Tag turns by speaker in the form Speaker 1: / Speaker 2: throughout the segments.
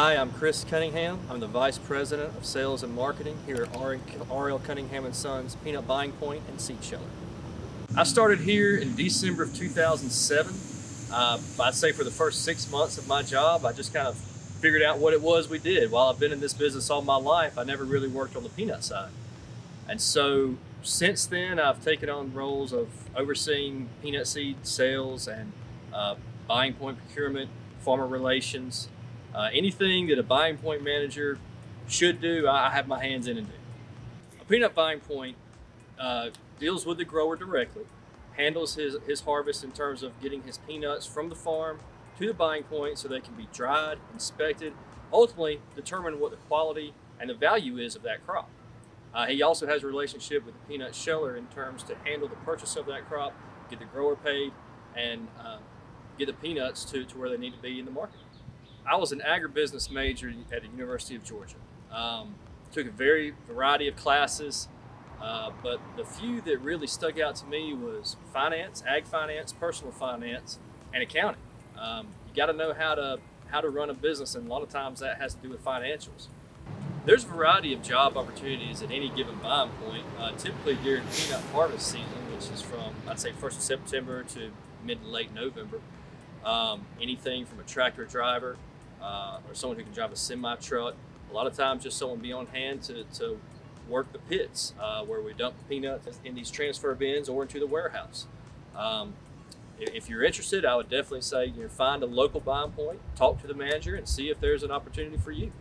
Speaker 1: Hi, I'm Chris Cunningham. I'm the Vice President of Sales and Marketing here at R.L. Cunningham & Sons Peanut Buying Point and Seed Sheller. I started here in December of 2007. Uh, I'd say for the first six months of my job, I just kind of figured out what it was we did. While I've been in this business all my life, I never really worked on the peanut side. And so since then, I've taken on roles of overseeing peanut seed sales and uh, buying point procurement, farmer relations, uh, anything that a buying point manager should do, I have my hands in and do. A peanut buying point uh, deals with the grower directly, handles his, his harvest in terms of getting his peanuts from the farm to the buying point so they can be dried, inspected, ultimately determine what the quality and the value is of that crop. Uh, he also has a relationship with the peanut sheller in terms to handle the purchase of that crop, get the grower paid, and uh, get the peanuts to, to where they need to be in the market. I was an agribusiness major at the University of Georgia. Um, took a very variety of classes, uh, but the few that really stuck out to me was finance, ag finance, personal finance, and accounting. Um, you got to know how to how to run a business, and a lot of times that has to do with financials. There's a variety of job opportunities at any given buying point. Uh, typically during peanut harvest season, which is from I'd say first of September to mid to late November. Um, anything from a tractor driver uh, or someone who can drive a semi truck. A lot of times, just someone be on hand to, to work the pits uh, where we dump the peanuts in these transfer bins or into the warehouse. Um, if you're interested, I would definitely say you know, find a local buying point, talk to the manager, and see if there's an opportunity for you.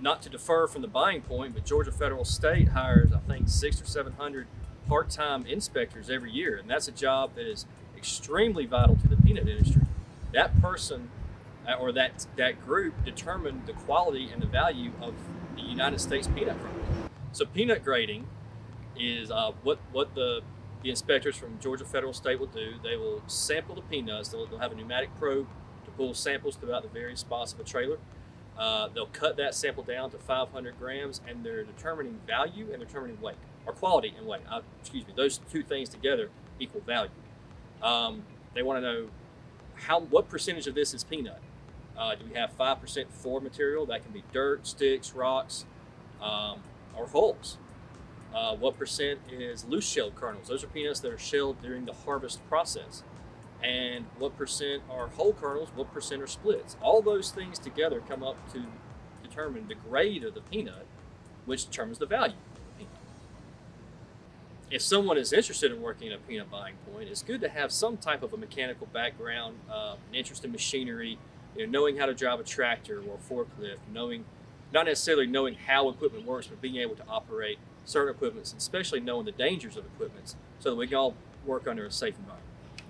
Speaker 1: Not to defer from the buying point, but Georgia Federal State hires, I think, six or seven hundred part-time inspectors every year, and that's a job that is extremely vital to the peanut industry. That person or that, that group determined the quality and the value of the United States peanut crop. So peanut grading is uh, what, what the, the inspectors from Georgia Federal State will do. They will sample the peanuts. They'll, they'll have a pneumatic probe to pull samples throughout the various spots of a trailer. Uh, they'll cut that sample down to 500 grams and they're determining value and determining weight, or quality and weight. Uh, excuse me, those two things together equal value. Um, they want to know how what percentage of this is peanut. Uh, do we have 5% foreign material? That can be dirt, sticks, rocks, um, or hulls. Uh, what percent is loose shelled kernels? Those are peanuts that are shelled during the harvest process. And what percent are whole kernels? What percent are splits? All those things together come up to determine the grade of the peanut, which determines the value of the peanut. If someone is interested in working at a peanut buying point, it's good to have some type of a mechanical background, uh, an interest in machinery, you know, knowing how to drive a tractor or a forklift, knowing, not necessarily knowing how equipment works, but being able to operate certain equipments, especially knowing the dangers of equipments so that we can all work under a safe environment.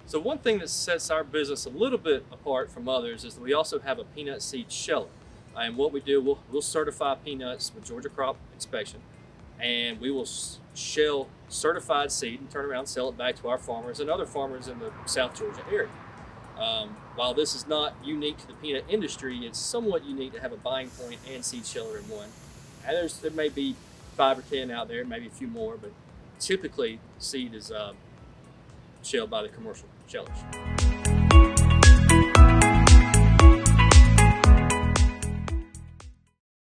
Speaker 1: So one thing that sets our business a little bit apart from others is that we also have a peanut seed sheller. And what we do, we'll, we'll certify peanuts with Georgia Crop Inspection, and we will shell certified seed and turn around and sell it back to our farmers and other farmers in the South Georgia area. Um, while this is not unique to the peanut industry, it's somewhat unique to have a buying point and seed sheller in one. And there's, there may be five or ten out there, maybe a few more, but typically seed is uh, shelled by the commercial shellers.